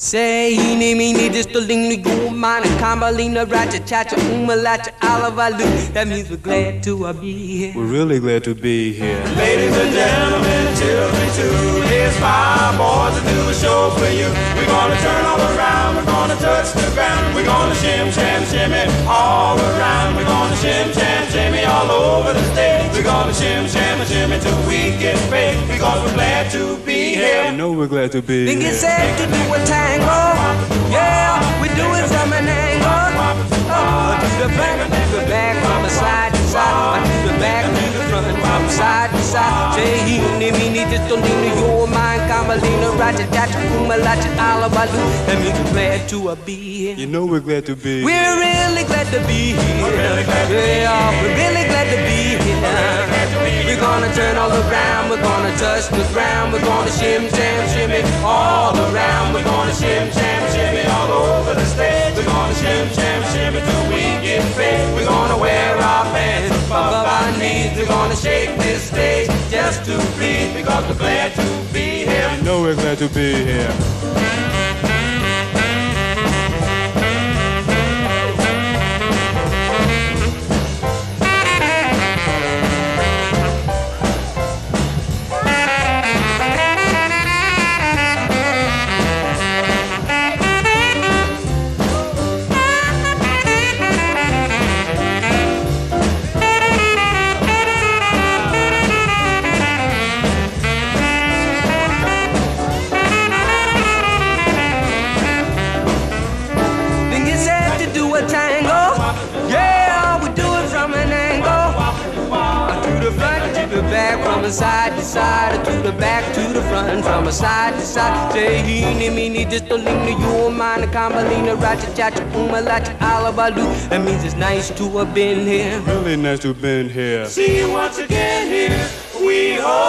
Say, eeny, meeny, distaling, go, mine, combalina, ratchet, chacha, umalacha, alavalu. That means we're glad to uh, be here. We're really glad to be here. Ladies and gentlemen, children too, here's five boys to do a show for you. We're gonna turn all around, we're gonna touch the ground, we're gonna shim, sham, shimmy all around. We're gonna shim, sham, shimmy all over the stage. We're gonna shim, sham, shimmy till we get paid because we're glad to be here. You know we're glad to be Think here. it's said to do a tango. Side to side. Say, eeny, meeny, distaling, your mind, chacha, umalacha, alavalu. That means we're glad to be here. You know we're glad to be We're here. really glad to be here. We're really glad to be here. We're gonna turn all around, we're gonna touch the ground, we're gonna shim, sham, shimmy all around, we're gonna shim, sham, shimmy all over the stage. We're gonna shim, sham, shimmy till we get paid. We're gonna wear our pants above our knees. We're gonna shake this stage just to please because we're glad to be here. You know we're glad to be here. From the side to side, to the back, to the front, from a side to side. Say, he, ni, me, heeny, meeny, distalina, you mine, combalina, ratchet, chacha, umalacha, alabalu. That means it's nice to have been here. Really nice to have been here. See you once again here. We hope.